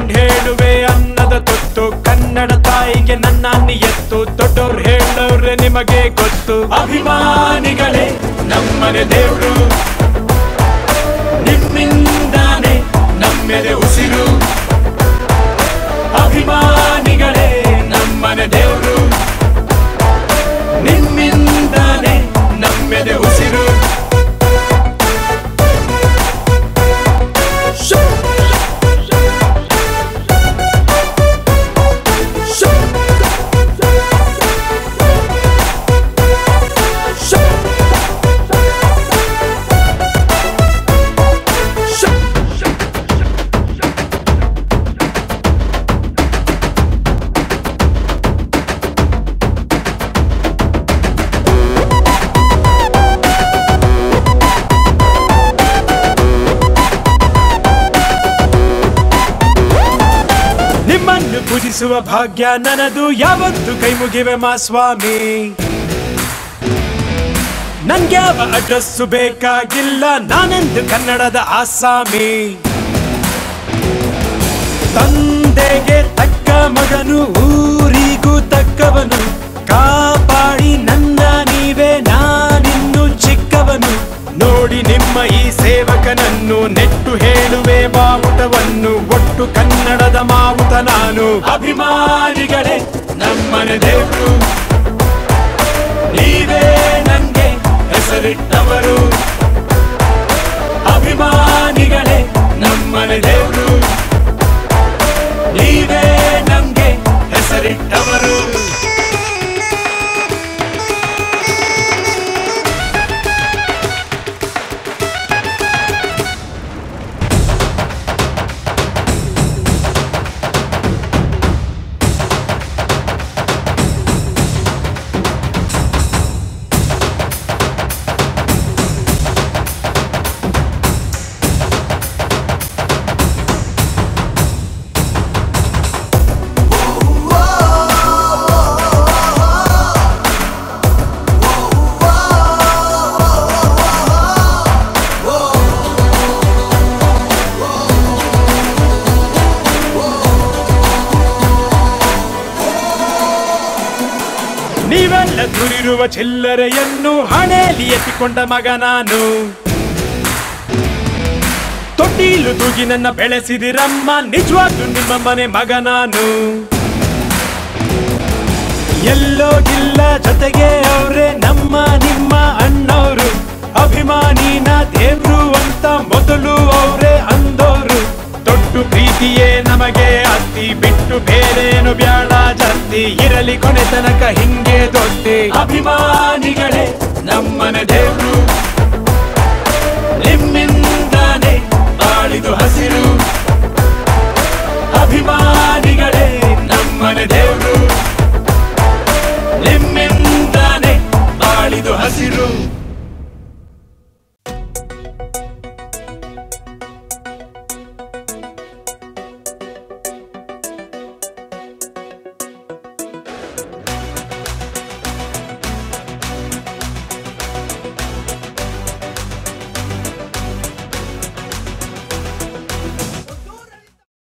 ಹೇಳುವೆ ಅನ್ನದ ತುತ್ತು ಕನ್ನಡ ತಾಯಿಗೆ ನನ್ನ ಎತ್ತು. ದೊಡ್ಡವ್ರು ಹೇಳೋರೆ ನಿಮಗೆ ಗೊತ್ತು. ಅಭಿಮಾನಿಗಳೇ ನಮ್ಮನೆ ದೇವರು. ಪೂಜಿಸುವ ಭಾಗ್ಯ ನನದು ಯಾವತ್ತು ಕೈ ಮುಗಿವೆ ಮಾ ಸ್ವಾಮಿ. ನನ್ಗ್ಯಾವ ಅಡ್ರೆಸ್ಸು ಬೇಕಾಗಿಲ್ಲ, ನಾನೆಂದು ಕನ್ನಡದ ಆಸಾಮಿ. ತಂದೆಗೆ ತಕ್ಕ ಮಗನು, ಊರಿಗೂ ತಕ್ಕವನು. ಕಾಪಾಡಿ ನನ್ನ ನೀವೇ, ನಾನಿನ್ನು ಚಿಕ್ಕವನು. ನೋಡಿ ನಿಮ್ಮ ಈ ಸೇವಕನನ್ನು ನೆಟ್ಟು ಹೇಳುವೆ ಬಾವುಟವನ್ನು ಒಟ್ಟು ಕನ್ನಡದ ನಾನು ಅಭಿಮಾನಿಗಳೇ ನಮ್ಮನೆ ದೇವರು. ನೀವೆಲ್ಲ ದುರಿರುವ ಚಿಲ್ಲರೆಯನ್ನು ಹಣೆಯಲ್ಲಿ ಎತ್ತಿಕೊಂಡ ಮಗ ನಾನು. ತೊಟ್ಟಿಲು ತೂಗಿ ನನ್ನ ಬೆಳೆಸಿದಿರಮ್ಮ, ನಿಜವಾಗ್ಲೂ ನಿಮ್ಮ ಮನೆ ಮಗ ನಾನು. ಎಲ್ಲೋ ಇಲ್ಲ ಜೊತೆಗೆ ಅವ್ರೆ ನಮ್ಮ ನಿಮ್ಮ ಅಣ್ಣವರು ಅಭಿಮಾನಿನ ದೇವ್ರು ಅಂತ ಮೊದಲು ಅವರೇ ಅಂದೋರು. ದೊಡ್ಡ ಪ್ರೀತಿಯೇ ನಮಗೆ ಅತ್ತಿ ಬಿಟ್ಟು ಬೇರೇನು ಬ್ಯಾಡ. ಜಾಸ್ತಿ ಇರಲಿ ಕೊನೆ ತನಕ ಹಿಂಗೆ ದೊಡ್ಡಿ ಅಭಿಮಾನಿಗಳೇ ನಮ್ಮನೆ ದೇವರು. ನಿಮ್ಮಿಂದಾನೆ ಬಾಳಿದು